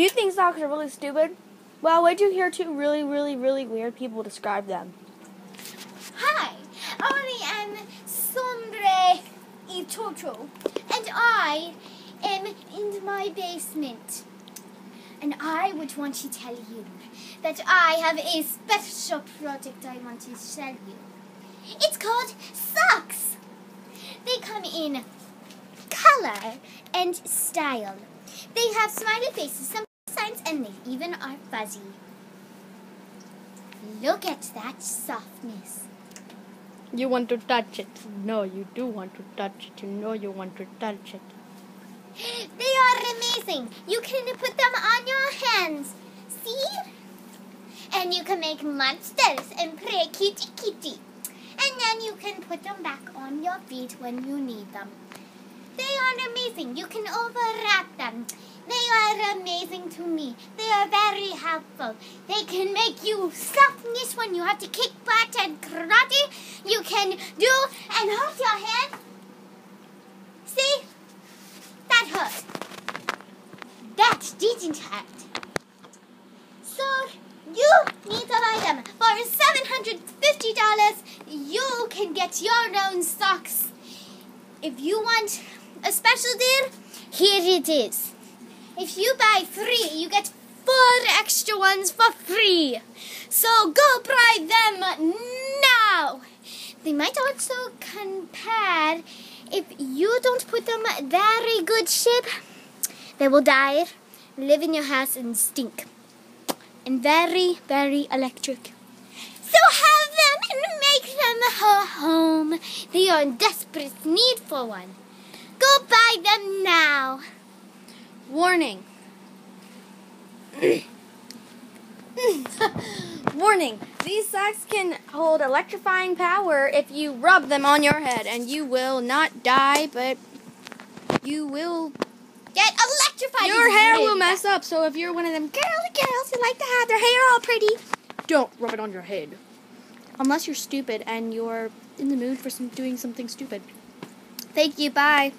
Do you think socks are really stupid? Well, wait till you hear two really, really, really weird people describe them. Hi, I am Sombre Itoto, and I am in my basement. And I would want to tell you that I have a special project I want to tell you. It's called socks. They come in color and style. They have smiley faces, some and they even are fuzzy. Look at that softness. You want to touch it. No, you do want to touch it. You know you want to touch it. They are amazing. You can put them on your hands. See? And you can make monsters and play kitty kitty. And then you can put them back on your feet when you need them. They are amazing. You can overwrap them. They are to me. They are very helpful. They can make you softness when you have to kick butt and karate. You can do and hold your hand. See? That hurt. That didn't hurt. So you need to buy them for $750. You can get your own socks. If you want a special deal, here it is. If you buy three, you get four extra ones for free. So go buy them now. They might also compare if you don't put them very good shape, they will die, live in your house and stink. And very, very electric. So have them and make them a home. They are in desperate need for one. Go buy them now. Warning. Warning. These socks can hold electrifying power if you rub them on your head, and you will not die, but you will. Get electrified. Your hair will mess up. So if you're one of them girly girls who like to have their hair all pretty, don't rub it on your head. Unless you're stupid and you're in the mood for some, doing something stupid. Thank you. Bye.